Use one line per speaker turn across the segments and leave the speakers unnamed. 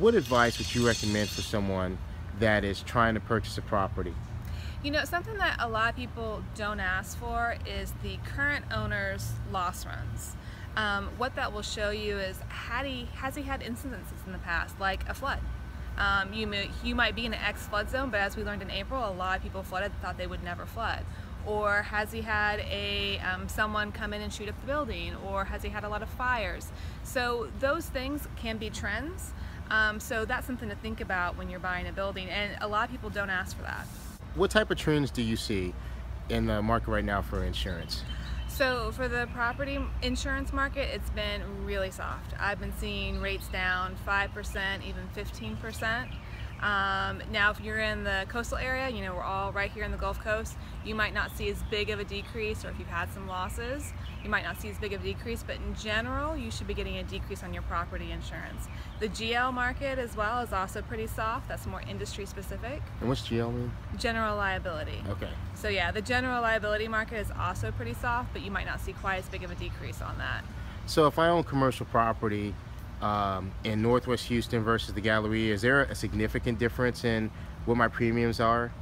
what advice would you recommend for someone that is trying to purchase a property?
You know, something that a lot of people don't ask for is the current owner's loss runs. Um, what that will show you is had he, has he had incidences in the past, like a flood? Um, you, may, you might be in an X flood zone, but as we learned in April, a lot of people flooded thought they would never flood. Or has he had a um, someone come in and shoot up the building? Or has he had a lot of fires? So those things can be trends. Um, so that's something to think about when you're buying a building, and a lot of people don't ask for that.
What type of trends do you see in the market right now for insurance?
So for the property insurance market, it's been really soft. I've been seeing rates down 5%, even 15%. Um, now, if you're in the coastal area, you know, we're all right here in the Gulf Coast, you might not see as big of a decrease, or if you've had some losses, you might not see as big of a decrease, but in general, you should be getting a decrease on your property insurance. The GL market as well is also pretty soft. That's more industry specific.
And what's GL mean?
General liability.
Okay.
So yeah, the general liability market is also pretty soft, but you might not see quite as big of a decrease on that.
So if I own commercial property, um, in Northwest Houston versus the Galleria, is there a significant difference in what my premiums are?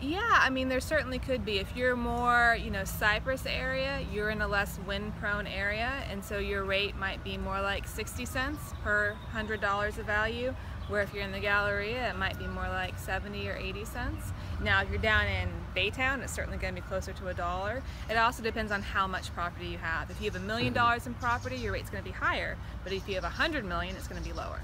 Yeah, I mean, there certainly could be. If you're more, you know, Cypress area, you're in a less wind-prone area, and so your rate might be more like 60 cents per $100 of value, where if you're in the Galleria, it might be more like 70 or 80 cents. Now, if you're down in Baytown, it's certainly going to be closer to a dollar. It also depends on how much property you have. If you have a million dollars in property, your rate's going to be higher, but if you have a hundred million, it's going to be lower.